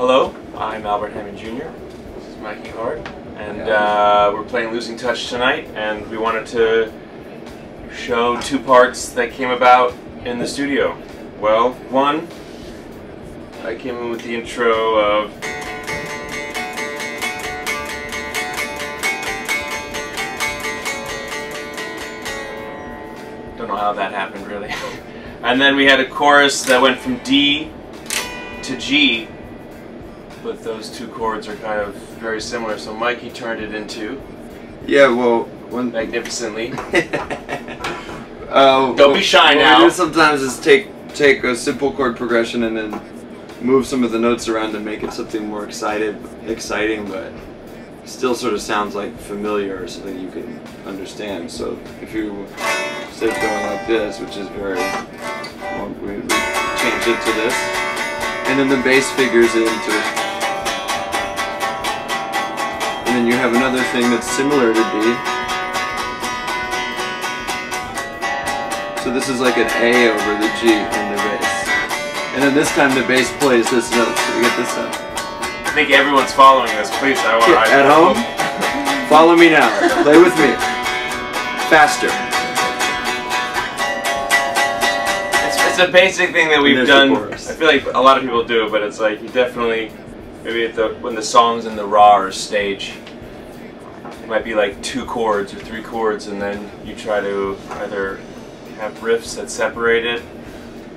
Hello, I'm Albert Hammond Jr. This is Mikey Hart, and uh, we're playing Losing Touch tonight, and we wanted to show two parts that came about in the studio. Well, one, I came in with the intro of Don't know how that happened really. and then we had a chorus that went from D to G, but those two chords are kind of very similar. So Mikey turned it into Yeah, well, one. magnificently. Uh, Don't be shy what now. we do sometimes is take take a simple chord progression and then move some of the notes around to make it something more excited, exciting, but still sort of sounds like familiar or something you can understand. So if you instead of going like this, which is very, well, we, we change it to this, and then the bass figures it into And you have another thing that's similar to D. So this is like an A over the G in the bass. And then this time the bass plays this note, so you get this sound. I think everyone's following this. Please, I want. I, At home, follow me now. Play with me. Faster. It's, a basic thing that we've done. I feel like a lot of people do, but it's like you definitely maybe the when the song's in the raw or stage, it might be like two chords or three chords, and then you try to either have riffs that separate it,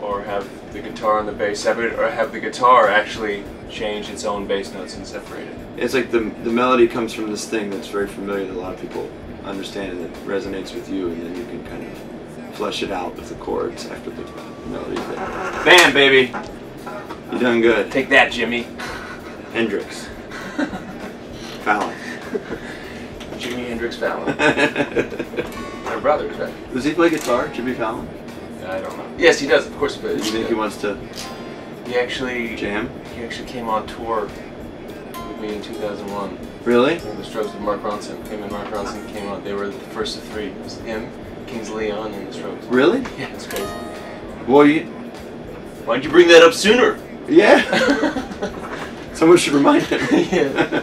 or have the guitar and the bass separate, or have the guitar actually change its own bass notes and separate it. It's like the, the melody comes from this thing that's very familiar that a lot of people understand and that resonates with you, and then you can kind of flesh it out with the chords after the melody. Bam, baby! You're doing good. Take that, Jimmy. Hendrix. Fallon. Jimi Hendrix Fallon. My brothers, right? Does he play guitar, Jimmy Fallon? I don't know. Yes, he does, of course. But you think he wants to he actually jam? He actually came on tour with me in 2001. Really? The Strokes with Mark Ronson. Him and Mark Ronson came on. They were the first of three. It was him, Kings Leon, and the Strokes. Really? Yeah, it's crazy. Well, you, Why'd you bring that up sooner? yeah. Someone should remind him. yeah.